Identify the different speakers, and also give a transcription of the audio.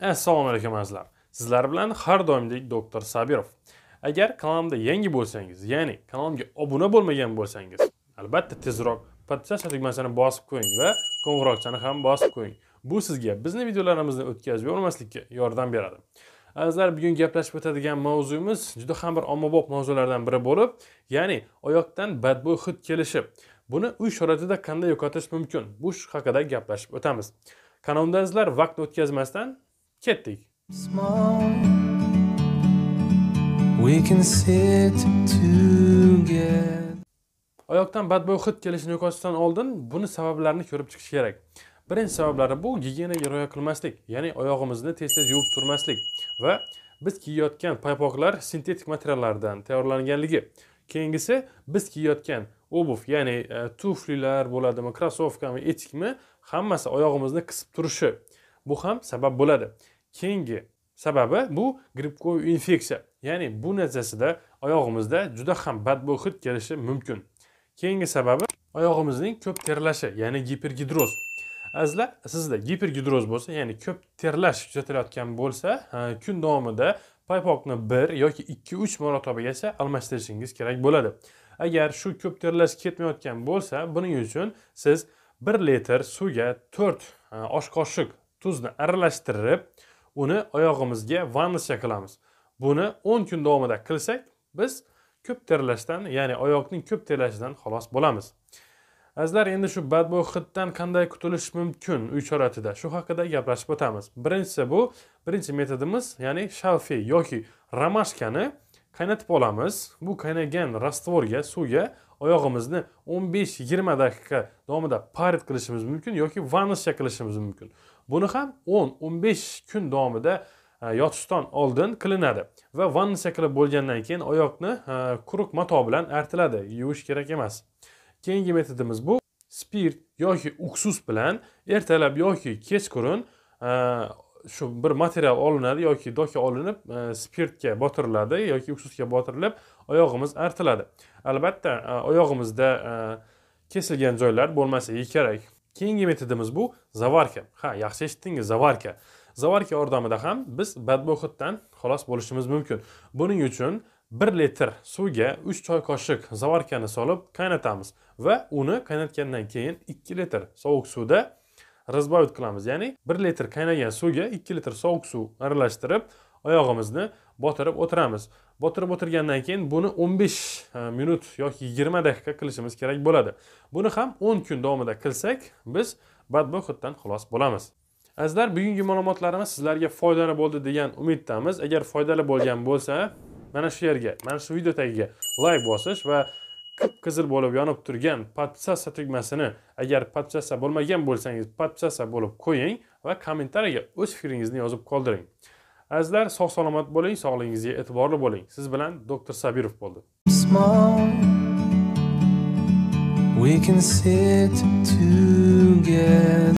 Speaker 1: assalomu alaykum azizlar. Sizlar bilan har doimdek doktor sabirov. Agar kanalimda yangi bo'lsangiz ya'ni kanalimga obuna bo'lmagan bo'lsangiz albatta tezroq podpisatsiya tugmasini bosib qo'ying va qo'ng'iroqchani ham bosib qo'ying bu sizga bizni videolarimizni o'tkazib yubormaslikka yordam beradi. Azizlar bugun gaplashib o'tadigan mavzuyimiz juda ham bir ommabop mavzulardan biri bo'lib ya'ni oyoqdan badbo'y hid kelishi. Buni uy sharoitida qanday yo'qotish mumkin? Bu haqida gaplashib o'tamiz. Kanalimda azizlar vaqt o'tkazmasdan ketdik
Speaker 2: We can sit together.
Speaker 1: oyoqdan badbo'y hid kelishini yo'qotishdan oldin buni sabablarini ko'rib chiqish kerak. Birinchi sabablari bu gigiyenaga rioya qilmaslik ya'ni oyog'imizni tez tez yuvib turmaslik va biz kiyayotgan paypoqlar sintetik materiallardan tayyorlanganligi. Keyingisi biz kiyayotgan obuv ya'ni e, tuflilar bo'ladimi krossovkami etikmi hammasi oyog'imizni qisib turishi. Bu ham sabab bo'ladi keyingi sababi bu grippko'y infeksiya. Ya'ni bu natijasida oyog'imizda juda ham badbo'y hid kelishi mumkin. Keyingi sababi oyog'imizning ko'p terlashi ya'ni gipergidroz. Azizlar sizda gipergidroz bo'lsa ya'ni ko'p terlash kuzatilayotgan bo'lsa kun davomida paypoqni bir yoki ikki uch marotabagacha almashtirishingiz kerak bo'ladi. Agar shu ko'p terlash ketmayotgan bo'lsa buning uchun siz bir litr suvga to'rt osh qoshiq tuzni aralashtirib uni oyog'imizga vannacha qilamiz. Buni o'n kun davomida qilsak biz ko'p terlashdan ya'ni oyoqning ko'p terlashidan xalos bo'lamiz. Azizlar endi shu badbo'y hiddan qanday qutulish mumkin uy sharoitida shu haqida gaplashib o'tamiz. Birinchisi bu birinchi metodimiz ya'ni shalfi yoki ramashkani qaynatib olamiz. Bu qaynagan rastvorga suvga oyog'imizni o'n besh yigirma daqiqa davomida parit qilishimiz mumkin yoki vannischa qilishimiz mumkin. Buni ham o'n o'n besh kun davomida e, yotishdan oldin qilinadi va vannischa qilib bo'lgandan keyin oyoqni e, quruq mato bilan artiladi. Yuvish kerak emas. Keyingi metodimiz bu. Spirt yoki uksus bilan ertalab yoki kechqurun e, shu bir material olinadi yoki doka olinib e, spirtga botiriladi yoki uksusga botirilib oyog'imiz artiladi. Albatta e, oyog'imizda e, kesilgan joylar bo'lmasligi kerak. Keyingi metodimiz bu zavarka. Ha yaxshi eshitdingiz zavarka. Zavarka yordamida ham biz badbo'y hiddan xalos bo'lishimiz mumkin. Buning uchun bir litr suvga uch choy qoshiq zavarkani solib qaynatamiz va uni qaynatgandan keyin ikki litr sovuq suvda разбавить qilamiz. Ya'ni bir litr qaynagan suvga ikki litr sovuq suv aralashtirib oyog'imizni botirib o'tiramiz. Botirib o'tirgandan keyin buni o'n besh e, minut yoki yigirma daqiqa qilishimiz kerak bo'ladi. Buni ham o'n kun davomida qilsak biz badbo'y hiddan xalos bo'lamiz. Azizlar bugungi ma'lumotlarimiz sizlarga foydali bo'ldi degan umiddamiz. Agar foydali bo'lgan bo'lsa mana shu yerga mana shu video tagiga layk bosish va qip qizil bo'lib yonib turgan podpisatsiya tugmasini agar podpisatsiya bo'lmagan bo'lsangiz podpisatsiya bo'lib qo'ying va kommentariyaga o'z fikringizni yozib qoldiring. Azizlar sog' salomat bo'ling sog'lig'ingizga e'tiborli bo'ling. Siz bilan doktor sabirov bo'ldi.
Speaker 2: We can sit together.